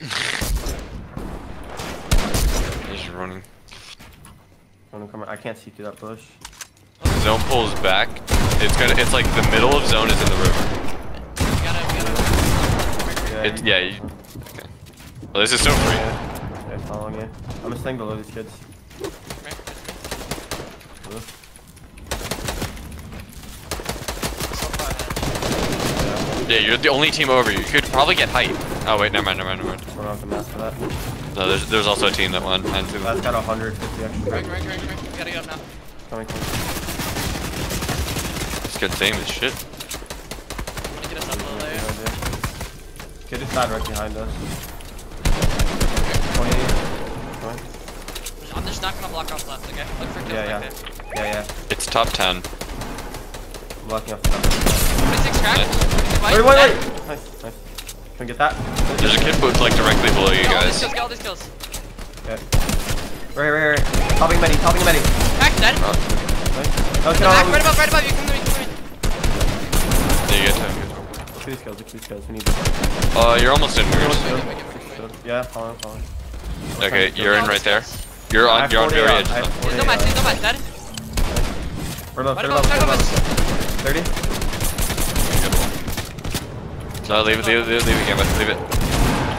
He's running. I can't see through that bush. Zone pulls back. It's gonna. It's like the middle of zone is in the river. Gotta, gotta. Yeah, It, yeah. You, okay. Well, this is so free. Yeah, yeah, following you. I'm just staying below these kids. Right. Blue. So far ahead. Yeah, you're the only team over. You could probably get height. Oh wait, never mind, never mind, never mind. We're off the map for that. No, there's, there's also a team that won and two. That's got 150 extra. Right, right, right, right. We gotta go now. Coming, coming. This kid's aim is shit. Get us up a little Good layer. idea. Kid is died right behind us. 28. Going. I'm just not gonna block off left, okay? Look for kills Yeah, yeah. there. Yeah, yeah. It's top 10. I'm blocking off the top. 26 crack. Nice. 26 white. Wait, wait, wait! Nice, nice. Can we get that? There's a kid who's like directly below you Get all these guys. kills, get all these kills. Okay. Right, right, right. Topping many, topping many. Crack, dead. Oh, Nice. No, back, right above, right above you. Come to me, come to me. there you get two. Look at these kills, look at these kills. We need this. Uh, you're almost in Make yours. it, make it, make it, make it. Yeah, following, following. Okay, you're in All right these there. You're on. You're on 40 very edge. I have now. 40 He's no match, out. he's no match, dead. We're above, Right we're above, above, right we're above above. 30? No, leave it, leave it, leave it, leave it, Gambit, leave it.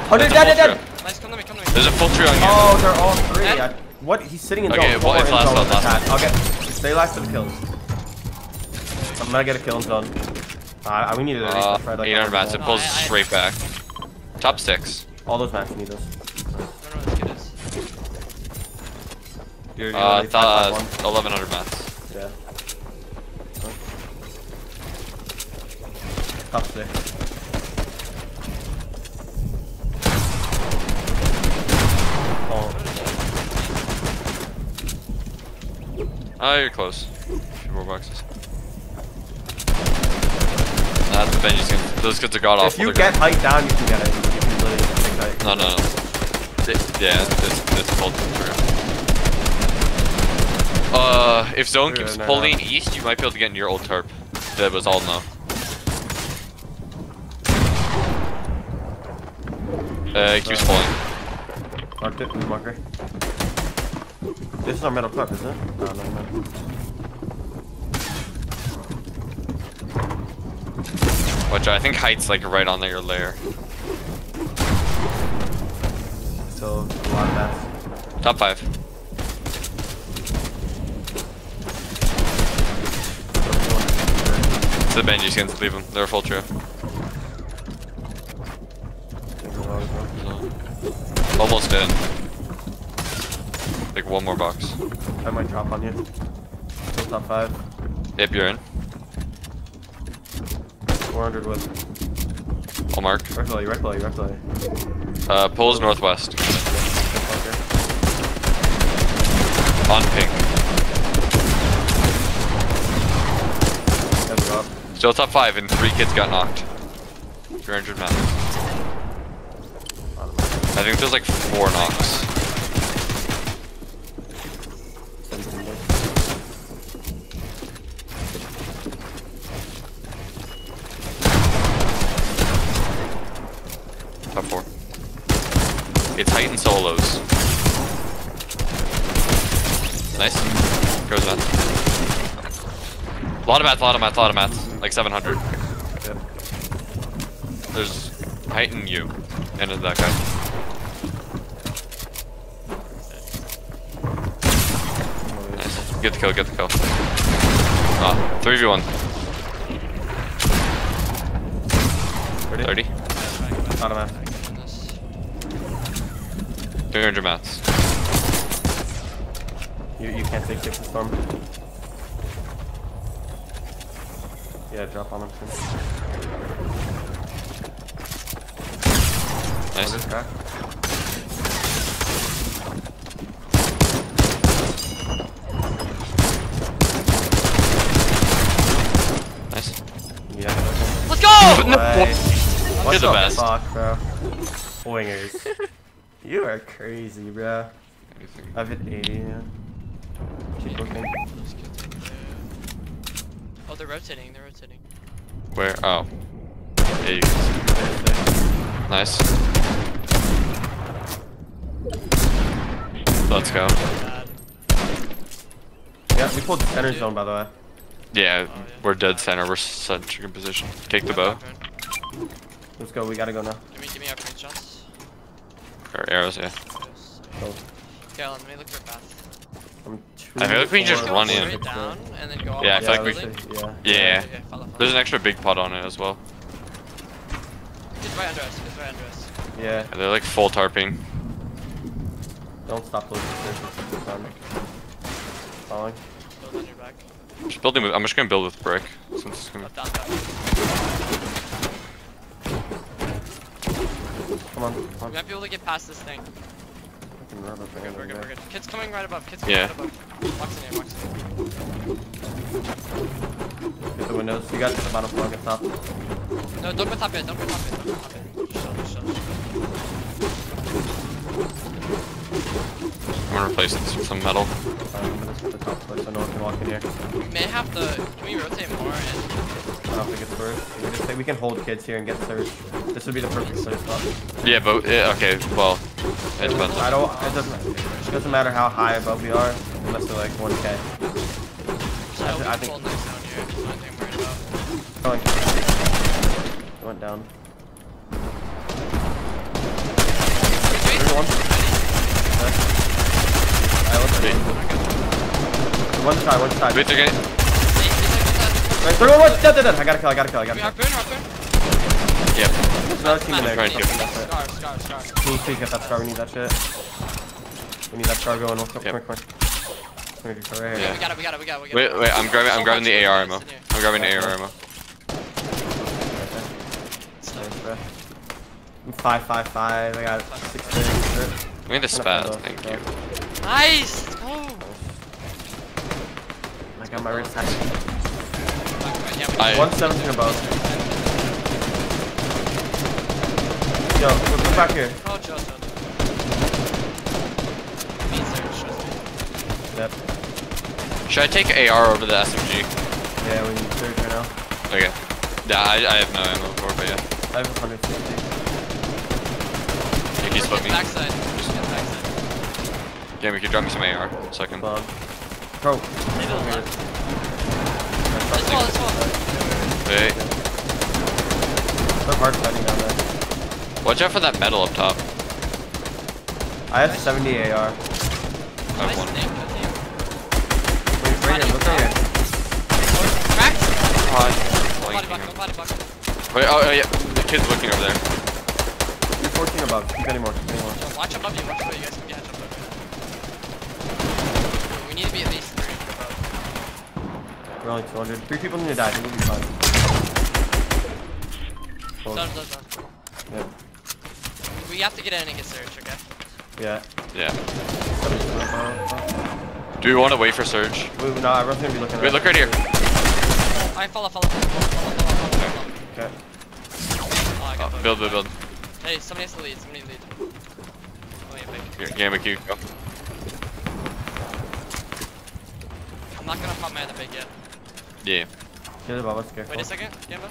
100 There's a dead, full dead, dead! Nice, come to me, come to me. There's a full tree on you. Oh, they're all three. I, what? He's sitting in Okay, zone. well, Four it's in last zone one, with last attack. Stay last for the kills. I'm gonna get a kill in zone. Uh, we need it at least. Uh, Let's like, 800 mats. It all- No, pulls I- I- straight back. Top six. All those mats need us. I don't know what this kid is. You're, you're Uh, th- uh, 1100 mats. Yeah. Top six. Oh, Oh, you're close. A Few more boxes. That's the Benji's gonna. Those kids are god awful. if you get height down, you can get it. You can literally take height. No, no, no. Yeah, this this whole true. Uh, if zone keeps pulling east, you might be able to get into your old tarp. That was all no. Uh, it keeps pulling. Marked it. Marker? This is our metal clip, isn't it? No, no, no. Which I think height's like right on your layer. So, a lot of mats. Top five. It's the Benji skins. Leave them. They're a full trio. Almost in. One more box. I might drop on you. Still top five. Yep, you're in. 400 with. I'll mark. Right below you, right below you, right below you. Uh, pulls northwest. Okay. On pink. Guys are up. Still top five, and three kids got knocked. 300 mats. I think there's like four knocks. Send them in. Top four. It's height and solos. Nice. Goes that. Lot of mats, lot of mats, lot of mats. Like 700. Yep. There's height and you. And then that guy. Nice. Get the kill, get the kill. Ah, 3v1. Ready? 30. Bottom half. 300 mats. You, you can't take Gibson Storm. Yeah, drop on him. Nice. Nice. Crack. Nice. Yeah. Let's go! No. Way. What You're the best. fuck, bro? Wingers. you are crazy, bro. I've hit 80, yeah. Keep looking they're rotating, they're rotating. Where? Oh. Yeah, you can see there. Nice. Let's go. Yeah, we pulled center zone, by the way. Yeah, oh, yeah. we're dead center. We're centric in position. Take the bow. Let's go, we gotta go now. Give me, give me our paint shots. Or arrows, yeah. Cool. Okay, let me look for path. I'm I feel like we can just run in. down and then go all Yeah, I feel way like we- to let's the say- yeah. Yeah. Okay, follow, follow. There's an extra big pot on it as well. He's right under us. He's right under us. Yeah. Yeah, they're like full tarping. Don't stop losing Following. Build on your back. Just building. With, I'm just gonna build with brick since it's gonna. Left down, down. Come on. Come We on. might be able to get past this thing. Fucking rubber We're good, we're good, we're good. Kids coming right above. Kids coming Yeah. right above. Box in here, box in here. Get the windows. You got the bottom floor. Get top. No, don't go top yet. Don't go top yet. Don't go top yet. Just chill, just chill, just chill. Gonna replace this with some metal. Five minutes with the top floor so no one can walk in here. We may have to. Can we rotate more and I don't think it's worth. We can, just, we can hold kids here and get surge. This would be the perfect surge spot. Yeah, but yeah, okay. Well, it depends. I don't. It doesn't. It doesn't matter how high above we are, unless they're like 1k. So I we thi- I think- hold down here. That's the thing I'm worried. Going. It went down. There's one. Wait. I looked Wait. One side. One side. Wait, they're getting. Hey, he's like, he's like- Right, throw one. Dead, dead, dead. I gotta kill. I gotta kill. I gotta kill. harpoon, harpoon. Yep. There's another team in there. trying to- Scar, scar, scar. Can you please get that scar? We need that shit. We need that scar going. Come, come, Yep. come, come. Come here, come right Yeah. we got it, we got it, we got it, we got Wait, it. wait. I'm grabbing. I'm grabbing the AR ammo. I'm grabbing the AR ammo. Nice, bro. I'm five, five, five. I got six things. We need the spaz. Thank you. Nice! Let's go! I got my wrist. Yeah, we I- 117 above. Yo, look, look back here. Oh, chill, chill. Me search, trust me. Yep. Should I take AR over the SMG? Yeah, we need surge right now. Okay. Yeah, I, I have no ammo for, it, but yeah. I have 150. Yeah, he's Or me. Backside. Just get backside. Yeah, we could drop me some AR. So I can. Bomb. Bro. Leave it over here. alone. Let's go, let's go. Wait. They're hard fighting down there. Watch out for that metal up top. I have 70 AR. I have one. name, good name. Wait, right here, look right here. Cracked! God. Go body block, Blanking. go body block. Wait, oh, oh yeah. The kid's looking over there. You're 14 above. Keep getting more. Keep getting more. Watch above you, watch above you. You guys We're only 200. Three people need to die. I think we'll be fine. Done, done, done. Yep. We have to get in and get Surge, okay? Yeah. Yeah. Do we want to wait for Surge? No, nah, everyone's gonna be looking Wait, look right here. Alright, follow, follow, follow, follow, follow, follow, follow. Okay. Oh, I oh, build, build, build. Hey, somebody has to lead, somebody lead. Oh, yeah, Here, Gamma go. I'm not gonna pop my other big yet. Yeah. Get above us, careful. Wait a second, Gamba.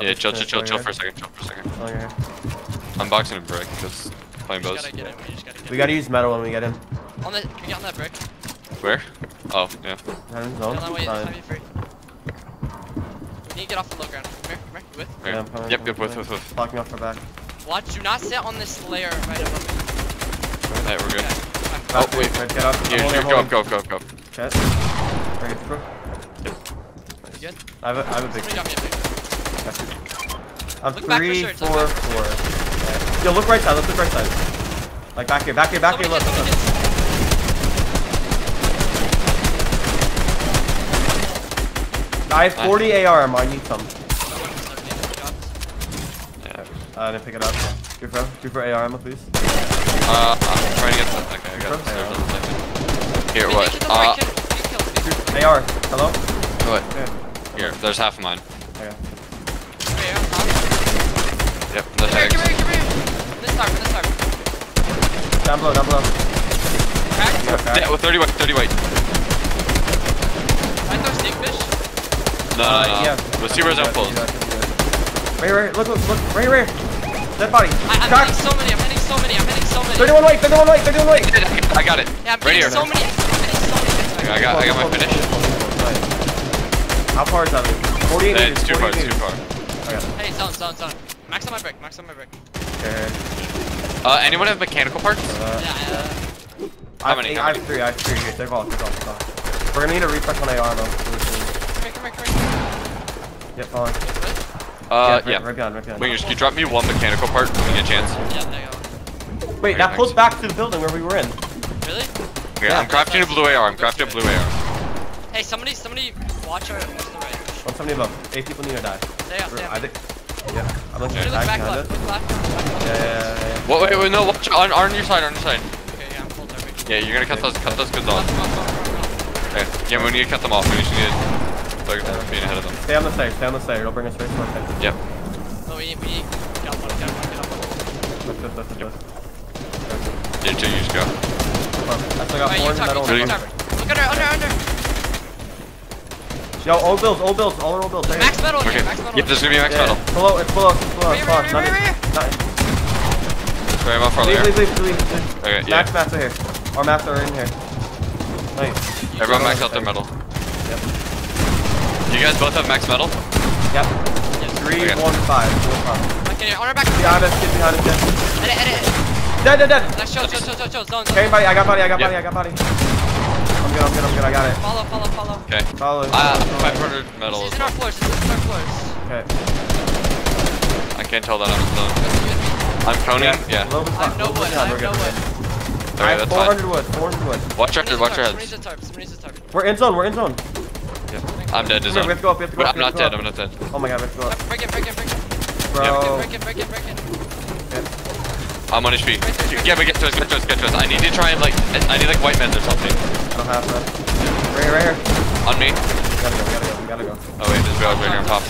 Yeah, just chill, chill, chill, chill for a second, chill for a second. Oh, yeah. I'm boxing a brick, because playing We bows. just gotta we gotta We gotta use metal when we get in. On the, can we get on that brick? Where? Oh, yeah. Heaven Get zone. on that way, Fine. it's free. We need to get off the low ground. Come here, come here, you with? Here. Yeah, I'm coming, Yep, I'm yep, with, with, with. Block me off our back. Watch, do not sit on this layer right above me. Alright, we're good. Okay. Oh, Back, wait. Fred, Get up. Here, here, I'm go, go, go, go. Okay. Ready, bro? You good? I have a, I have a big. Somebody got me a big. I'm Look for three, sure, four, okay. four. Okay. Yo, look right side. Let's look right side. Like back here, back here, back here. Somebody Look, look, somebody look. I have 40 AR ammo. I need some. Yeah. Uh, I didn't pick it up. Good bro. Good for AR ammo, please. Uh, I'm trying to get the. Okay, I got Okay. the Surge on the second. Here, Wait, what? get to the right, Uh, get- get killed, please. AR. Hello? what? Okay. Here, there's half of mine. Okay. Come here, on top. Yep, the Come here, tags. come here, come here. This time, this time. Down below, down below. Cracked. You got cracked. Yeah, well, 30 white, 30 white. I throw stinkfish. No, Uh, no, no. yeah. Let's see where his Good, outfalls. good, good, good. Right, right, look, look, look, right, right. Dead body. I, I'm Cracked. hitting so many, I'm hitting so many, I'm hitting so many. 31 white, 31 white, 31 white. I got it. Yeah, I'm right hitting here. so many, I'm hitting so many. I got, I got my finish. How far is that? 48 It's meters. too far, 48 it's too far. Okay. Hey, zone, zone, zone. Max on my brick, max on my brick. Okay. Uh, anyone have mechanical parts? Uh, Yeah, uh, I How have many, eight- I have three. I have three. Here, take all. Take all. Take all. We're gonna need a refresh on AR though. come here, come here, come here. Yep, fine. Uh, right, yeah. Right behind, right behind. Wingers, can you drop me one mechanical part when you get a chance? Yeah, there you go. Wait, Okay, that pulls back to the building where we were in. Really? Yeah, Yeah. I'm crafting a blue AR. I'm crafting a blue AR. Hey, somebody, somebody watch our, what's the right? 170 above. Eight people need to die. Stay up, stay up. I think. Yeah. I'm looking Somebody at back left, look left, back. Yeah, yeah, yeah, yeah. Wait, wait, wait, no, watch on, on your side, on your side. Okay, yeah, I'm full derby. Yeah, you're gonna cut those, cut those goods off. on, on, on, on. Okay. Yeah, we need to cut them off. We just need to start being ahead of them. Stay on the stairs. Stay on the stairs. It'll bring us right to our thing. Yep. No, we need, we need, get up get up get up one. Lift, lift, lift, lift, lift. Yeah, two, you just go. Come on. I still got Alright, four in talk, metal. you Really? talk, you talk. Look under, under, under. Yo, old bills, old bills, all our old bills. Right Max metal Okay. here, max metal. Yeah, there's gonna be max Yeah, metal. It's below, it's below, it's below. Right It's here, below. right Not here, right Not Sorry, I'm off farther. Leave, leave, leave, leave, leave. Okay, yeah. Max mats are here. Our mats are in here. Nice. Everyone max out their metal. Yep. You guys both have max metal? Yep. Yes. Three, Okay. one, five. Okay, on our back. Behind us, get behind us, get. Edit, edit, edit. Dead, dead, dead. Nice, show, show, show, show, show, zone, Okay, buddy, I got body, I got Yep. body, I got body. I'm good, I'm good, I'm good, I got it. Follow, follow, follow. Okay. Follow. Uh, 500 metal She's in our well. floors, she's in our floors. Okay. I can't tell that I'm alone. That's. I'm coning? A Yeah. I have no wood, I have no wood. we're. I have that's 400 fine. wood, 400 wood. Watch your, Somebody's watch your a heads. somebody's a tarp, somebody's a tarp. We're in zone, we're in zone. I'm dead to Come here, we have to go up, we have to go up. I'm not have to go dead, I'm not dead. Oh my god, we have to go up. Break it, break it, break it. Bro. Break it, break it, break it. I'm on HP. Right there, Yeah, but get to us, get to us, get to us. I need to try and like, I need like white meds or something. I don't have that. Right here, right here. On me. We gotta go, we gotta go, we gotta go. Oh wait, there's barrels right here on top.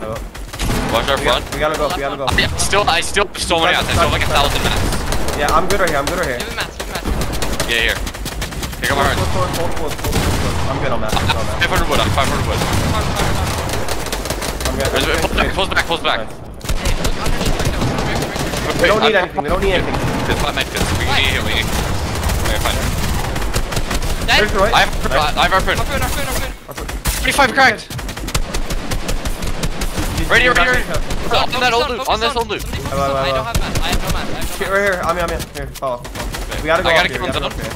Oh, Watch our We, front. got, we gotta go, we gotta go. Yeah, still, I still have so many outside. I still have like a thousand mats. Yeah, I'm good right here, I'm good right here. Give him mats, give him mats. Yeah, here. Here come. I'm good on that. I'm good on that. 500 wood, I'm 500 wood. I'm good. Where's good. Pulls back, pulls back, pulls back. Nice. Hey, look underneath right now. Break, We don't need I'm- anything, we don't need anything. There's five medkits. We Why? need, we need. Okay, fine. Dead. There's right. I have, I have our print. Our food, our food, our food. 25 cracked. Right here, right here. Zone, On that old zone, loop, on this old loop. Somebody focus Hello, zone. I don't have mats. I have no mats. I have Here, no right here, I'm in, I'm in. Here, follow. follow. We gotta go I gotta keep we on gotta go zone. up here.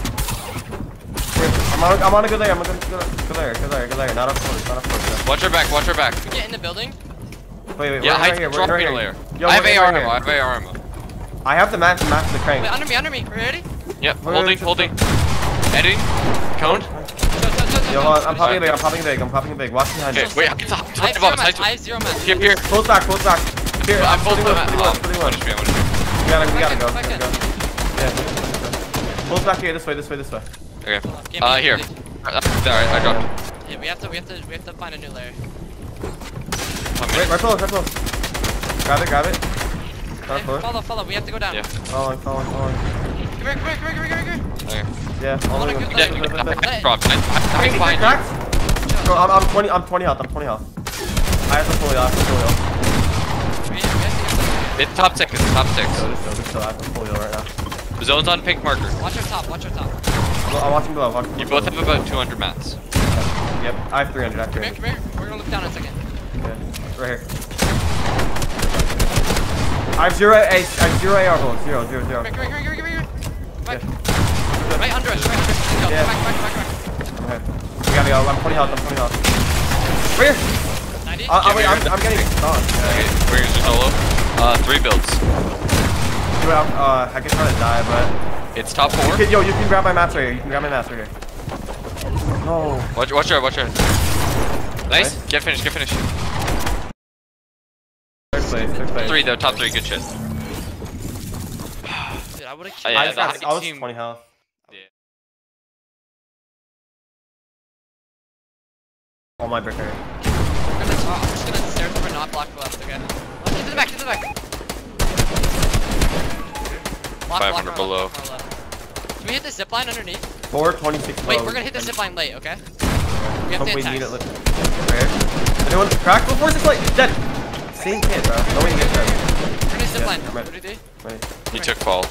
Here, I'm on, I'm on a good layer, I'm on a good, good, good layer, good layer, good layer. Not up close, not up close. Watch our back, watch our back. Get in the building. Wait, wait, Yeah, we're I right here, we're right a here. layer. Yo, I have we're AR ammo, I have AR ammo. I have the match, match the crank. Wait, under me, under me. Ready? Yep, Wait, holding, wait, holding. Editing. Cone. Yo, show. hold on, I'm popping big, I'm popping big, I'm popping big. Watch behind Okay, you. wait, it's a I have high zero box, mats. I high have zero mats. Here, here. Close back, close back. Here, I'm I'm full putting of one, that. putting one, putting one one. HP, one HP. We gotta, we gotta go, we gotta go. Yeah, close back here, this way, this way, this way. Okay. Game Uh, here. please. Uh, I I dropped. Yeah, we have to, we have to, we have to find a new layer. One Right, right close, right close. Grab it, grab it. Not Hey, follow, follow. We have to go down. Yeah. Following, following, following. Come here, come here, come here, come here, come here, come here. Okay. Yeah, all the way. wanna go- get Yeah, that- go- go- go- go- I dropped. I, I, I Crank, find you. cracked? Bro, I'm, I'm 20, I'm 20 health, I'm 20 health. I have to fully off, fully off. We, we have to get It's top six, it's top six. So this, so this, so I have to fully right now. Zone's on pink marker. some- Watch our top, watch our top. Well, I'm watching below, watching You below. both have about 200 mats. Yep, I have 300, I have Come here, 300. come here. We're gonna look down in a second. Yeah, right here. I have zero, I have zero AR bullets, zero, zero, zero. Come here, come here, come here, come here, come here. Back. Yeah. Right under us, right under us. Let's go. Yeah. Back, back, back, back. Okay. We gotta go, I'm 20 health, I'm 20 health. Right here! 90? Uh, Give wait, me I'm, your- I'm getting stunned. Okay, we're gonna just solo. Uh, three builds. Dude, I'm, uh, I can try to die, but... It's top You four. can, yo, you can grab my mats right here, you can grab my mats right here. No. Watch, watch out, watch out. Nice. Nice. Get finished, get finished. Third place, third place. Three though, top three, good shit. Dude, I would've killed yeah, I, got, I was team- 20 health. Yeah. All my brick area. We're gonna, uh, I'm just gonna stare for not block left, okay? Oh, to the back, get to the back. Block, 500 block below. Left, left. Can we hit the zip line underneath? 426 Wait, low. we're gonna hit the And- zip line late, okay? We have to Hopefully need it tax. lit. Right here. Anyone crack? Oh, 46 light! Dead! Same kid, bro. No way to get there. Grenade zip Yeah, line. I'm What ready. do you do? Wait. He took fall.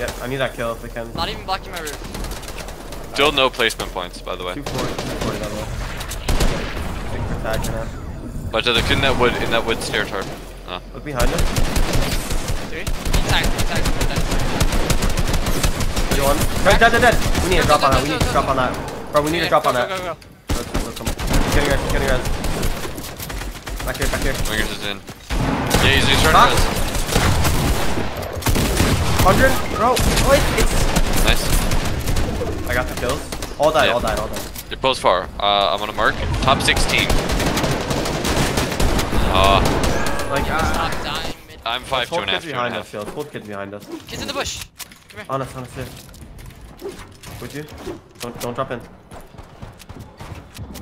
Yeah, I need that kill if we can. Not even blocking my roof. Still no placement points, by the way. 240, 240 that way. Think for tag for now. But uh, in that wood, in that wood stair tower. Oh. Look behind us. Three. Tag, tag, tag. You one? Dead, dead, dead, dead. We need to drop on that. We need to drop on that. Bro, we need to drop on go, that. Go, go, go. Let's, let's come. He's getting res. Getting res. Back here, back here. Wingers is in. Yeah, he's, he's Fuck. starting to 100? Bro, what? It's... Nice. I got the kills. All died, Yeah. all died, all died. They're both far. Uh, I'm on a mark. Top 16. Uh, Like, ah. Stop dying mid. I'm five, two Hold and a half, kids behind us, half. Shield. Hold kids behind us. Kids in the bush. Come here. On us, on us, here. Would you? Don't, don't drop in.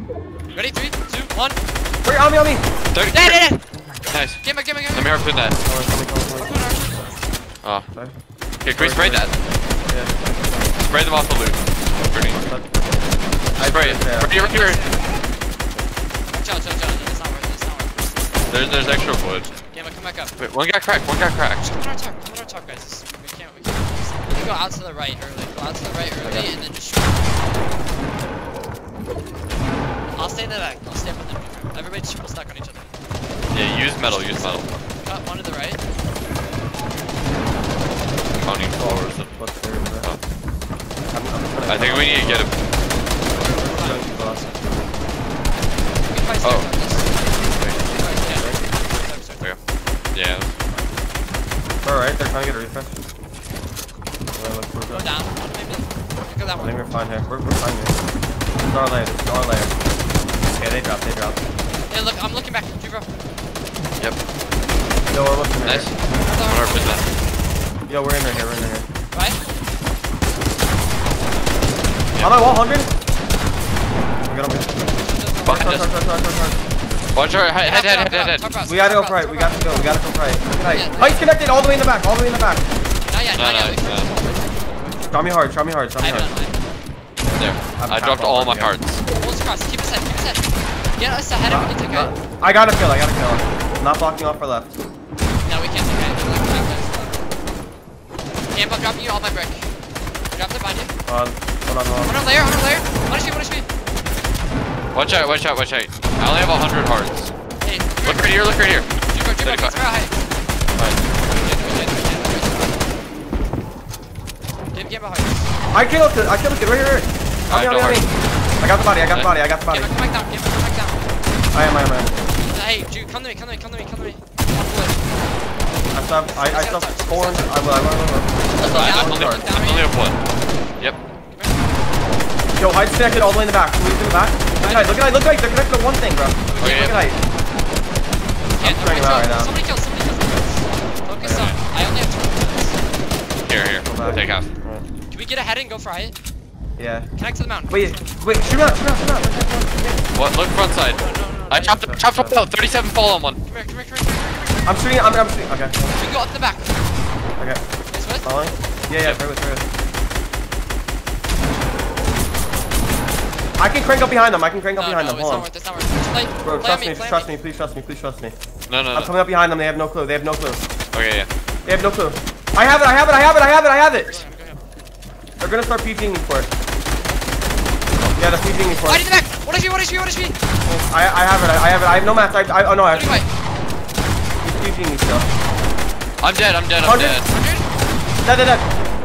Ready? Three, two, one. Wait, on me, on me! 30. Dead, dead, dead. Nice. Get me, get me, get me. Let me harpoon that. Oh. Oh. Sorry. Okay, can we spray that? Yeah. Spray them off the loot. Grenade. Spray it. Right here, right here. Chill, chill, chill. It's not worth it. It's not worth it. There's, there's extra wood. Gamma, come back up. Wait, one got cracked, one got cracked. Come on our talk. Come on our talk, guys. This- We can't. We can't. We can go out to the right early. Go out to the right early, and then just shoot. I'll stay in the back. I'll stay up with them. Everybody just triple stack on each other. Yeah, use metal, use metal. Got one to the right. Counting forward. What's there? Oh. I'm, I'm trying I think we need to get him. We can fight Oh. stairs on this. Yeah. Stairs, stairs. Okay. Yeah. Alright, they're trying to get a refresh. Well, look, we're Go down. One maybe. Go that I think we're fine here. We're, we're fine here. This is our layer. This is our layer. Okay, they dropped. They dropped. Hey, look. I'm looking back. Two bro. Yep. Yo, we're almost in there. Nice. I'm gonna. Yo, we're in there here. We're in there here. Right? On my wall, 100. We got him. Charge, Behind charge, us. charge, charge, charge, charge. Watch our head, head, head, head, head, head. We gotta go right. We got to go. We gotta go right. Look at Yeah, height. Height's connected all the way in the back. All the way in the back. Not yet. Not yet. Try me hard. Try me hard. Try me hard. it on mine. There. I'm dropped all my yeah. hearts. Hold. Keep his head. Keep his head. Get us ahead of him. Not- Okay. not- I got a kill. I got a kill. I'm not blocking off our left. No, we can't. Okay. We're like, like this. Camp, I'm dropping you all my brick. Drop it behind you. Hold on. Hold on. Hold On on. our layer. On our layer. One HP. One HP. Watch out, watch out, watch out. I only have 100 hearts. Hey. Look right here, look right here. Jumbo, Jumbo, 35. it's very high. Give Gamma hard. I killed it. I killed it. Right here. Right here. On me, on me, on me. I got the body. I got the body. I got the body. Gamma, come back down. Gamma, come back down. I am. I am. I am. Hey, Jude, come to me. Come to me. Come to me. Come to me. On wood. I still have. I, I still have 400. I will. I will. I will. Let's go I, I down. only, Down, I only have one. Yep. Yo, height connected all the way in the back. Can we do the back? Look at height. Look at height. Look at height. They're connected to one thing, bro. Look Okay, at height. Yeah, trying him out right now. Somebody kill. Somebody kill. Focus Okay. on. I only have 20 minutes. Here, here. Go back. Take half. Alright. Can we get ahead and go for height? Yeah. Connect to the mountain. Wait. Wait. Shoot out. Shoot out. Shoot out. Shoot out. What? Look front side. No, no, no. I chopped him, chopped him out. 37 fall on one. Come here, come here, come here, come here, come here. I'm shooting. I'm. I'm shooting. Okay. We can go up the back. Okay. This way? Following? Yeah. Yeah. Through it. Through it. I can crank up behind them. I can crank up No, behind no, them. it's Hold not on. worth it. It's not worth it. Play, Bro, play trust me, me, play trust me. me, please trust me, please trust me. No, no, I'm no. coming up behind them, they have no clue, they have no clue. Okay, yeah. They have no clue. I have it, I have it, I have it, I have it, I have it! Go ahead, go ahead. They're gonna start PGing me for it. Yeah, they're PGing me for Right it. in the back! What is he? What is he? What is he? I, I have it, I, I have it, I have no mats, I, I, oh no, I have What He's PGing me still. I'm dead, I'm dead, I'm 100? dead. 100? Dead, dead, dead.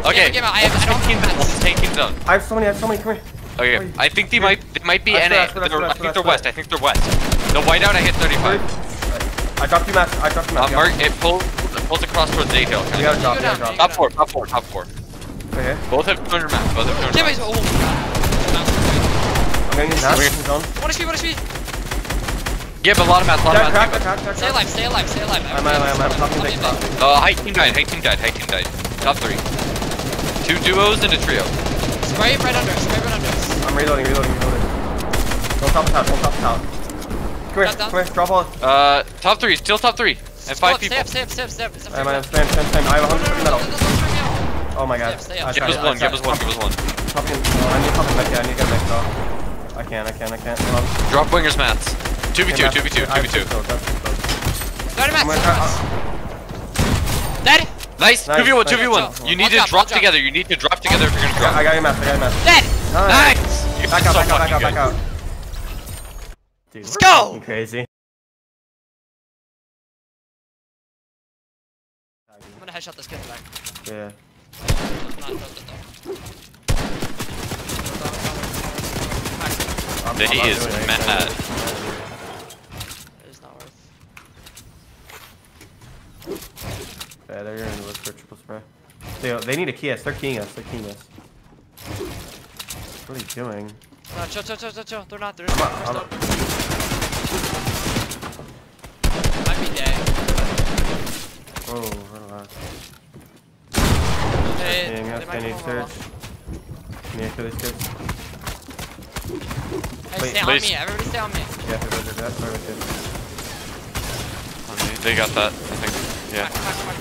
Okay. Gamma, Gamma, I have- I don't Take teams down, mats. Take teams down. I have so many, I have so many, come here. Okay, I think they might they might be I NA. swear, I swear, I swear, I I think they're west. I think they're west. The whiteout I hit 35. I dropped two mats, I dropped two Uh, mats. yeah. Mark, it pulls pulls across towards day hill. You gotta drop, you gotta drop. Top four, top four, top four. Okay, Both have 200 max. Both have 200 Gamma max. Oh, God. I'm getting these mats, Weird. he's on. What is he? What is he? Give a lot of mats, a lot Crack, of crack, mats. crack, crack, Stay alive, stay alive, stay alive. I'm, I'm, I'm, I'm topping Top big, in top big. big. Uh, high team died, high team died, high team died. Top three. Two duos and a trio. Spray right under, spray right under. I'm reloading, reloading, reloading. Don't top the house, top the house. Come here, Drop down. come here, drop all. Uh, top three, still top three. And five people. Stay up, stay up, stay up, stay up. I'm, I'm, spam, spam, spam. I have No, no, 100 no, metal. Oh my god. Stay up, stay up. I Give us one, give us one, give us one. Popping, I need popping back, yeah, I need to get back though. I can't, I can't, I can. Um, Drop wingers mats. 2v2, 2v2, 2v2. so that's too. Got him I'm gonna at try. Dead! Nice, Nice, 2v1, 2v1. You need I'll to drop, drop I'll together. You need to drop together if you're gonna drop. I got your map, I got your map. Dead! Nice. Nice! You Back out, are back out, back out, back out. Dude, Let's go! Crazy. I'm gonna headshot this kid in the back. Yeah. Not- not- not- I'm, They is doing anything. mad. It is not worth. Yeah, they're gonna look for triple spray. They, they need a key us. They're keying us. They're keying us. What are you doing? No, chill, chill, chill, chill, chill. They're not. They're I'm not. not- I'm. Might be dead. Oh, relax. Hey, Keying us. they They might need surge. Can you kill these kids? Hey, Wait, stay on me. Everybody stay on me. Yeah, if it was that, sorry, with Okay, They got that, I think. Yeah. Come back, come back,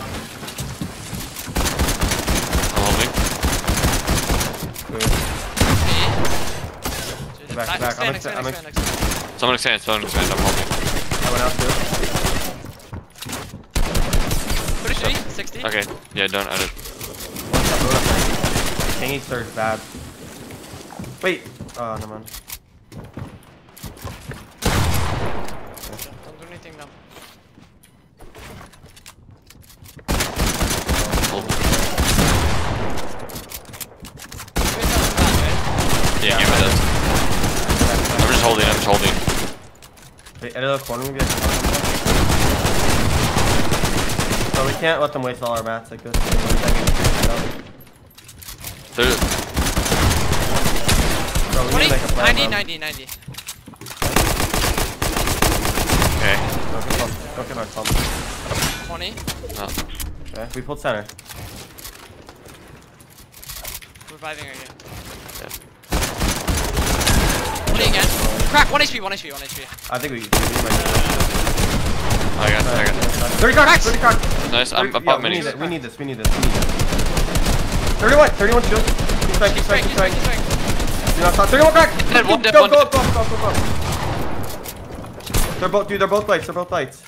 I'm holding. it. back. Dude, Back, back, back. I'm expand, I'm expand, expand, expand. Someone expand, someone expand. I'm holding. I went out too. 33, 60. Okay, yeah, don't edit. Tangy surge bad. Wait. Oh, never mind. Don't do anything now. Hold. Wait, it's? Yeah, give me that. I'm just holding, I'm just holding. Wait, edit the corner. Maybe I can So we can't let them waste all our mats like this. There, Bro, we 20, need to a plan, 90, 90, 90. okay. Don't get bumped. Don't get our thumb. 20. Oh. Okay, we pulled center. Reviving again. Yeah. 20 again. Crack, 1 HP, 1 HP, 1 HP. I think we. we might I got it, I got it. Thirty cracks. Thirty cracks. Nice, I'm, I'm yeah, pop we need minis. it. We need this. We need this. We need this. Thirty-one. Thirty-one shield. Keep strike. Keep strike. Keep strike. Do not stop. Thirty-one crack. Dead, one dead, go, one go, dead. go, go, go, go. They're both, dude. They're both lights. They're both lights.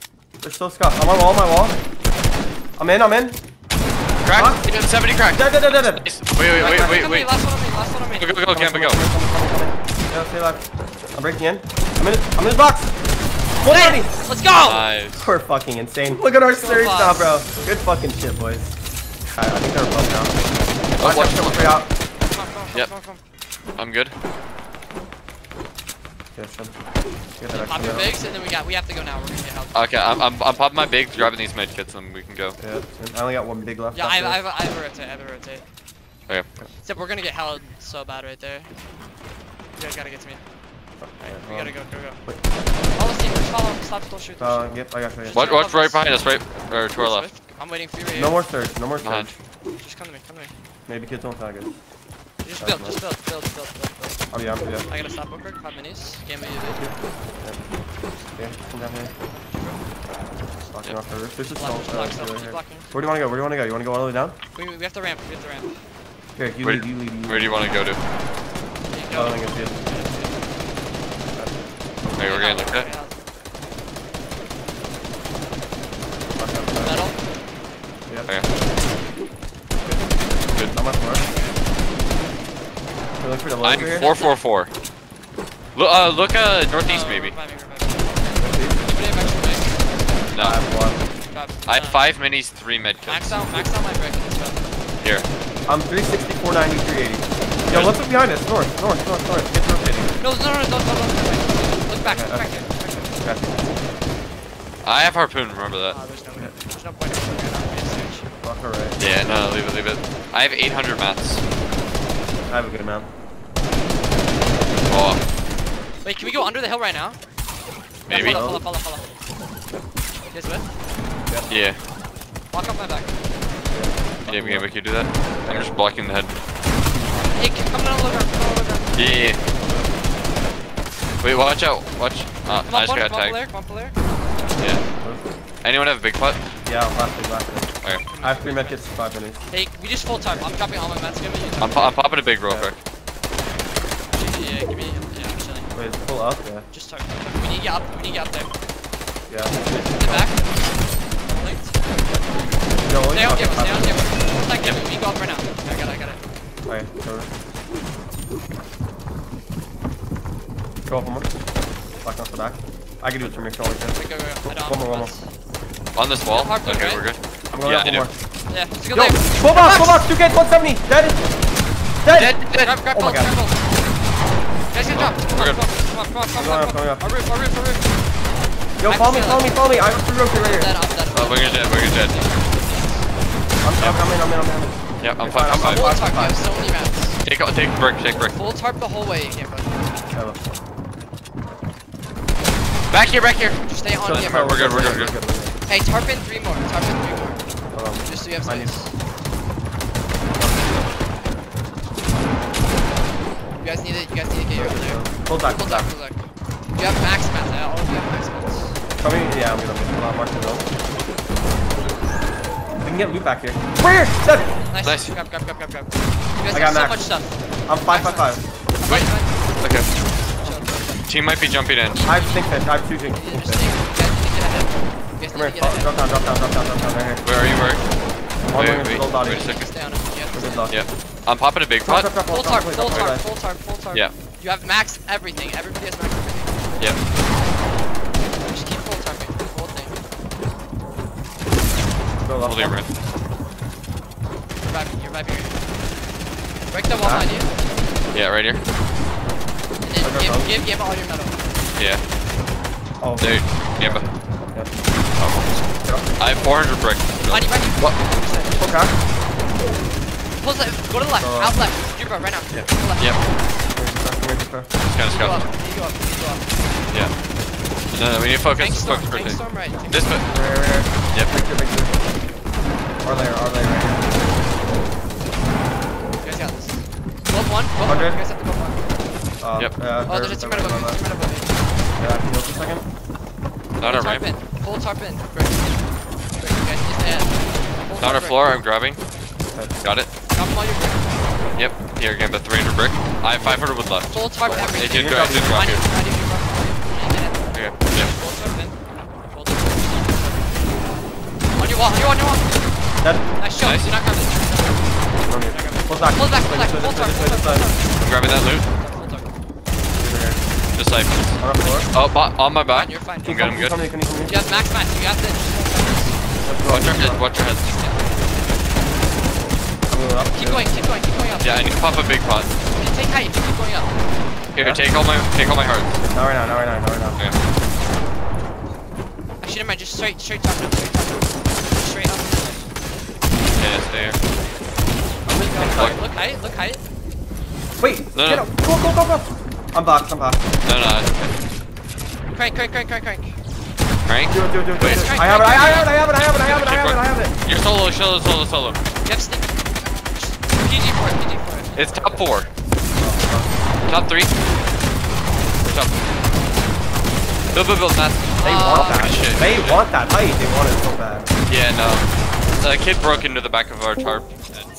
They're so scuffed. I'm on wall. My wall. I'm in. I'm in. Crack! Huh? 70 crack! Dead, dead, dead, dead, dead. Nice. Wait, wait, wait, wait, wait. Last one on me, last one on me. Go, go, go, Campa, go. Yeah, stay alive. I'm breaking in. I'm in. I'm in his box. One Hey, thirty. let's go! Nice. We're fucking insane. Look at our So surge now, bro. Good fucking shit, boys. Alright, I think they're both now. Oh, Watch watch out, triple three out. Come on, come on, Yep. come on, come on. I'm good. Yeah, some. Get that Pop extra your out. bigs, and then we got, we have to go now. We're gonna get help. Okay, I'm, I'm, I'm popping my big, grabbing these med kits, and we can go. Yeah, I only got one big left. Yeah, I, after I, I, this. have, I have a rotate, I have a rotate. Okay. Except we're gonna get held so bad right there. You guys gotta get to me. Alright, We um, gotta go, go, go. wait. Follow Steve, follow him. Stop, don't shoot. Don't Uh, shoot. yep, I got you. Watch, watch right behind us, right? Or to our left. I'm waiting for you right No here. more surge, no more surge. Behind. Just come to me, come to me. Maybe kids won't tag us. Just build, just build, build, build, build, build. Oh yeah, I'm yeah. I gotta stop real quick, five minis. Game of you, Yeah, come down here. Blocking Yep. off the roof. There's a Block, small uh, right here. Where do you want to go? Where do you want to go? You want to go all the way down? We, we have to ramp, we have to ramp. Here, you Where- lead, you lead, you lead. Where do you want to go to? You I go. don't think it's good. Okay, we're getting like that. Metal. Yeah. Okay. Not much more. We look for the I'm here. 444. Look, uh, look, uh, northeast maybe. Reviving, reviving. Anybody have extra? I No. have one. Drop. I have Uh, five minis, three med Max out, max out my brick. Let's. Here. I'm 360, 490, 380. Yo, what's up behind us? North, north, north, north. Get rotating. No, no, no, no, don't, don't, don't. Look back, Okay, look back here. Look back here. I have harpoon, remember that. Ah, there's no, there's no point in looking at that stage. Alright. Yeah, no, leave it, leave it. I have 800 mats. I have a good amount. Oh, Wait, can we go under the hill right now? maybe. Yeah, follow, follow, follow, follow. You guys with? Yeah. Walk up my back. Yeah, we can, we can do that. I'm just blocking the head. Hey, c- come down the low ground, come down low ground. Yeah, yeah, yeah. Wait, watch out. Watch. Uh, Come I on, just got come on, tagged. Come on, Blair. Yeah. Anyone have a big putt? Yeah, last big, last big. Okay. I have three medkits, five minutes. Hey, we just full time. I'm dropping all my mats. Give. I'm, po- I'm popping a big real Yeah. quick. Yeah, give me. Yeah, I'm. Wait, pull up, yeah. Just tarp. We need to get up. We need to get up there. Yeah. In the back. Linked. No, what are Stay you on talking Gibble, stay on about? Gibble. Hold that Gibble. We go up right now. I got it, I got it. Okay, cover. Go up one more. Back off the back. I can do it from your shoulder, too. Wait, go, go, go. I don't One more, one more. On this wall? Hard point, Okay, right? we're good. I'm going Yeah, up one more. Yeah, it's a good Yo, lane. full box, full box, 2 kids, 170, dead! Dead! Dead, dead. Grab, grab Oh my God. grab bolt. Guys, get drop. Come we're on, good. come on, come on, come on, come Going on, up, come going on. up. Our roof, our roof, our roof. Yo, I follow me, feel follow it. me, follow me. I have three rotate right I'm here. dead, I'm dead. Oh, we're dead, we're dead. I'm, I'm, I'm in, I'm in, I'm in. Yeah, I'm You're fine, I'm fine, fine. Full I'm tarp, you fine. have so many mats. Take, take brick, take brick. Full tarp the whole way, Gamebro. Hello. Back here, back here. Just stay on So, Gamebro. we're good, we're good, we're good. Hey, tarp in three more. Tarp in three more. Hold on. Just so you have I need- space. You guys need it. You guys need to get over there. Hold back, Full hold tarp, back. full tarp. You have max mats. I all of you have max mats. Come here, yeah, I'm gonna hold on, mark the zone. We can get loot back here. Where? Dead! Nice. Nice. Grab, grab, grab, grab, grab. You guys I have got so max. much stuff. I'm 5 5 5. Wait. Fine, Okay. fine. Chill. Team might be jumping in. I have stink fish, I have two stink You stink just fish. need, you guys need to get ahead. You guys Come need here, to get fall- ahead. drop down, drop down, drop down, drop down, right here. Where are you, where? One Wait, more wait, full body. wait a second. Stay on it. You have to Good stay luck. on it. Yeah. I'm popping a big Drop, pot. drop, drop, Full drop, tarp, full drop, tarp, full tarp, full tarp. Yeah. You have max everything. Everybody has max everything. Yep. Just keep full tarping. The whole thing. Go left Holding one. You're vibing. You're vibing. Break the wall behind you. Yeah, right here. And then Okay, give, give, give all your metal. Yeah. Oh, There. Gamba. Yeah. Oh. I have 400 brick. Behind you, behind you. What? Okay. Pull the, go to the left. Uh, out left. Jumbo, right now. Yeah. To left. Yep. Come here, come here. It's kind of Go up. scuffed. You go up. You go up. Yeah. No, no, we need to focus. Tank storm. Focus Tank storm right. Tank This foot. Right, right, right. Yep. Big two, big two. Our layer, our layer right here. You guys got this. Go up one. Go up one. You guys have to go up one. Uh, Yep. Uh, Oh, there's a third- teammate above me. right, above me. Yeah, can you hold for a second? Not our Full ramp. in. Full tarp in. Break. Break. You guys need to stay ahead. Not our floor. I'm grabbing. Got it. Drop all your brick. Yep. Here, Gamba. 300 brick. I have 500 wood left. Full tarp It everything. did go. It did go Behind you. here. Behind you. You're up. Okay. Yep. Full tarp in. Full tarp. On your wall. On your wall. On your wall. Dead. Nice shot. Nice. You're not grabbing it. No need. Pull back. Pull back. Pull This way, back. this way, Full this tarp. way, Full this tarp. way, Full this way. tarp. I'm grabbing that loot. Full tarp. Over here. Just like. On our floor. Oh, bo- on my back. Fine. You're fine. I'm good. I'm good. You have max match. You have to. Let's go. Watch your head. Watch your head. I'm going up. Keep going. Keep going. Keep going up. Yeah, I need to pop a big pot. Take height. Keep going up. Here, Yeah. take all my take all my hearts. Not right now, not right now, not right now. Okay. Actually, never mind. Just straight, straight top. Straight top. Straight up. Yeah, stay here. I'm in Look, inside. look height. Look height. Wait, No, get no. up. Go, go, go, go. I'm back, I'm back. No, no. okay. Crank, crank, crank, crank, crank. Crank. Do it, do it, do it, do Wait. it. I have it, I have it, I have it, I have it, I have it, I have it, I have it. You're solo, solo, solo, solo. You have sneak. PG for it. PG for it. It's top four. Top three. Top. Build, build, build, Matt. They Ah, want that. shit. They want that height. They want it so bad. Yeah, no. The kid broke into the back of our tarp. and